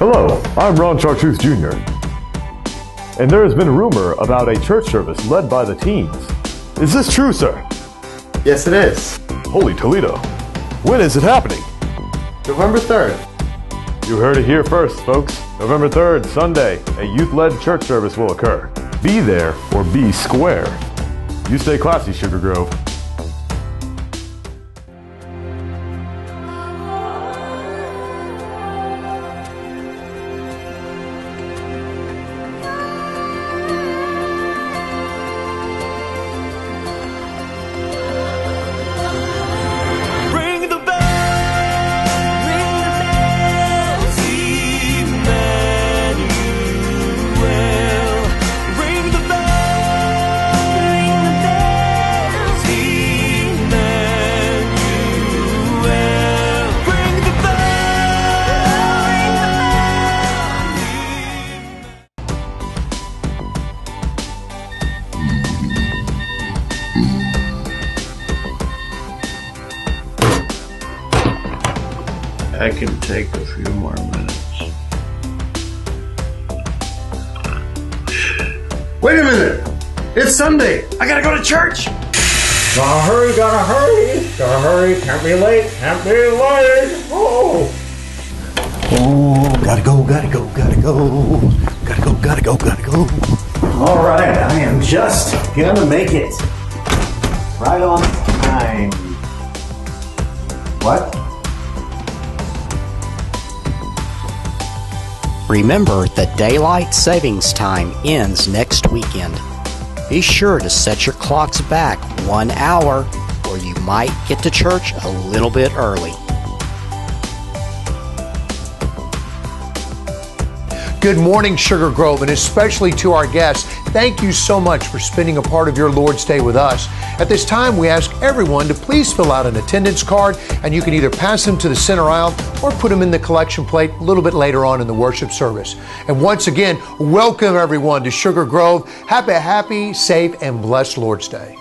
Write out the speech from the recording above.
Hello, I'm Ron Chartreuse Jr. And there has been a rumor about a church service led by the teens. Is this true, sir? Yes, it is. Holy Toledo. When is it happening? November 3rd. You heard it here first, folks. November 3rd, Sunday, a youth led church service will occur. Be there or be square. You stay classy, Sugar Grove. I can take a few more minutes. Wait a minute! It's Sunday! I gotta go to church! Gotta hurry, gotta hurry, gotta hurry, can't be late, can't be late. Oh. Oh, gotta go, gotta go, gotta go. Gotta go, gotta go, gotta go. All right, I am just gonna make it. Right on time. What? Remember that daylight savings time ends next weekend. Be sure to set your clocks back one hour or you might get to church a little bit early. Good morning, Sugar Grove, and especially to our guests. Thank you so much for spending a part of your Lord's Day with us. At this time, we ask everyone to please fill out an attendance card, and you can either pass them to the center aisle or put them in the collection plate a little bit later on in the worship service. And once again, welcome everyone to Sugar Grove. Happy, happy, safe, and blessed Lord's Day.